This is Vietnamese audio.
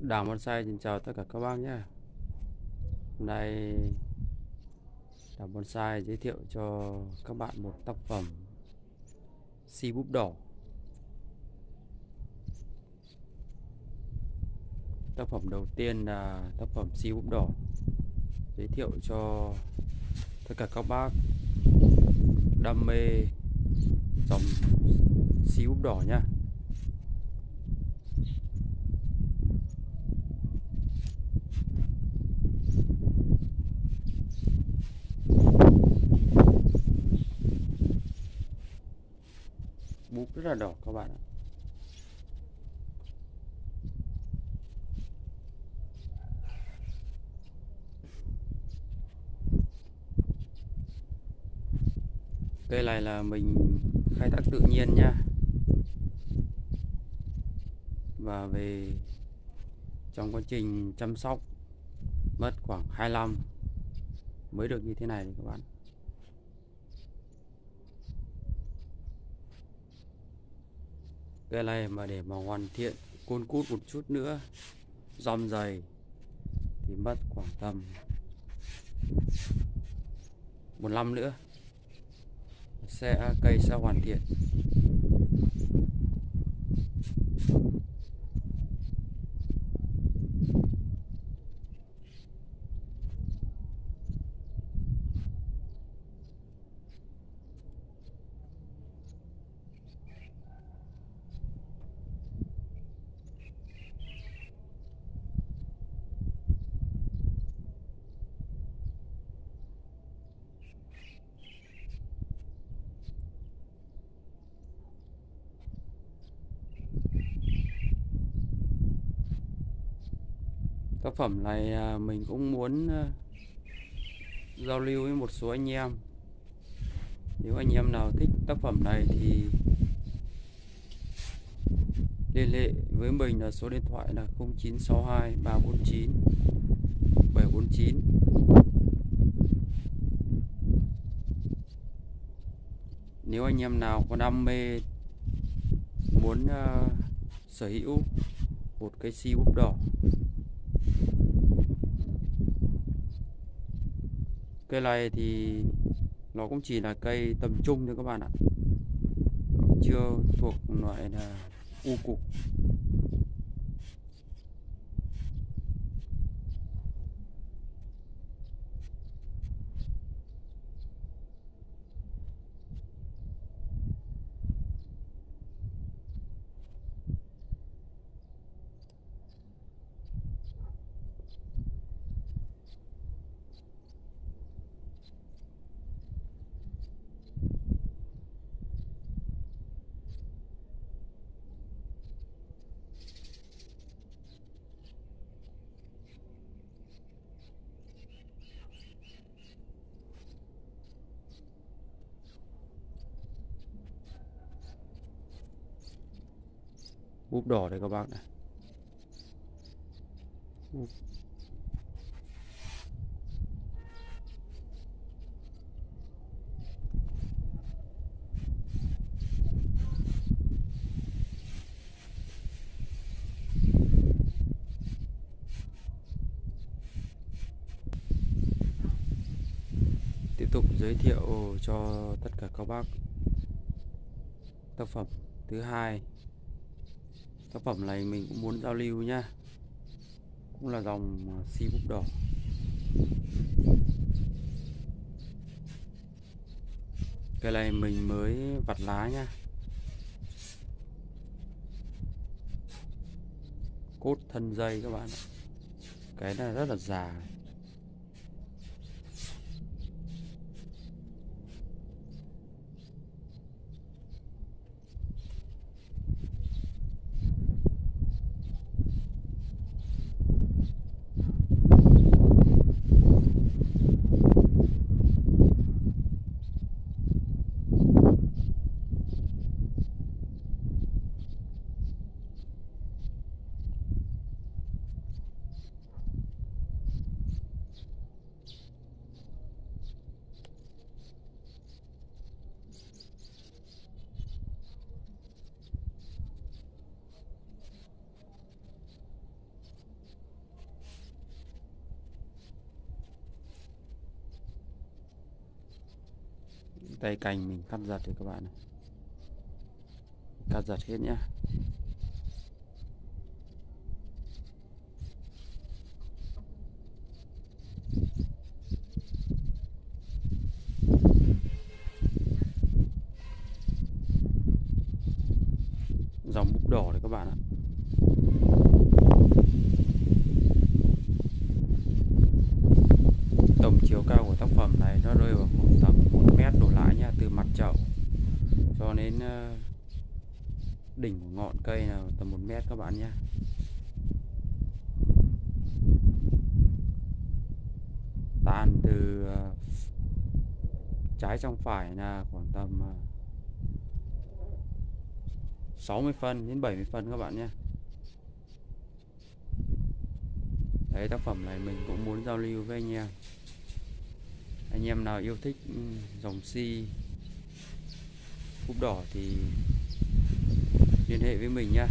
Đảng Bonsai xin chào tất cả các bác nhé. Hôm nay Đảng Bonsai giới thiệu cho các bạn một tác phẩm Si búp đỏ. Tác phẩm đầu tiên là tác phẩm Si búp đỏ. Giới thiệu cho tất cả các bác đam mê dòng Si búp đỏ nhé búp rất là đỏ các bạn ạ. Cây này là mình khai thác tự nhiên nha. Và về trong quá trình chăm sóc mất khoảng 2 năm mới được như thế này các bạn. Cây này mà để mà hoàn thiện, côn cút một chút nữa, dòng dày, thì mất khoảng tầm một năm nữa, sẽ, cây sẽ hoàn thiện. Tác phẩm này à, mình cũng muốn à, giao lưu với một số anh em. Nếu anh em nào thích tác phẩm này thì liên hệ với mình là số điện thoại là 0962 349 749 nếu anh em nào có đam mê muốn uh, sở hữu một cây si búp đỏ cây này thì nó cũng chỉ là cây tầm trung thôi các bạn ạ. Chưa thuộc loại là u cục. Búp đỏ đây các bác này búp. tiếp tục giới thiệu cho tất cả các bác tác phẩm thứ hai tác phẩm này mình cũng muốn giao lưu nha, cũng là dòng à, si búp đỏ. Cái này mình mới vặt lá nha, cốt thân dây các bạn cái này rất là già. Tay cành mình cắt giật thì các bạn này. Cắt giật hết nhá. Dòng búp đỏ đấy các bạn ạ. Tổng chiều cao của tác phẩm này nó rơi vào khoảng tầm 1 mét đổ lại nha từ mặt chậu cho đến ờ, đỉnh của ngọn cây là tầm 1 mét các bạn nhé. Tàn từ ờ, trái trong phải là khoảng tầm ờ, 60 phân đến 70 phân các bạn nhé. Đấy, tác phẩm này mình cũng muốn giao lưu với anh em. Anh em nào yêu thích ừ, dòng si Cúp đỏ thì liên hệ với mình nha